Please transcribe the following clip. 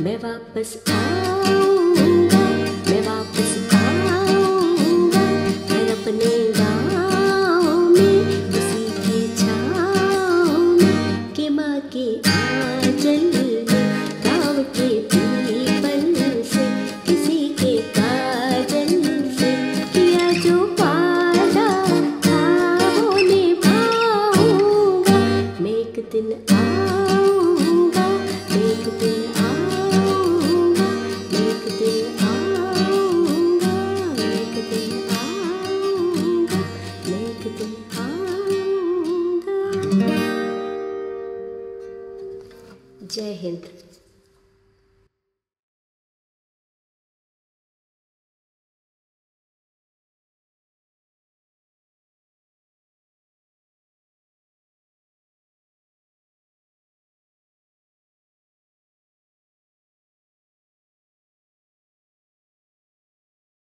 मैं वापस आऊँगा, मैं वापस आऊँगा मैं अपने गाँव में, उसी की छाँव में, के माँ के आंचल गाँव के पीपल से, किसी के काजल से, किया जो वादा था होने पाऊँगा मैं एक दिन आ जय हिंद।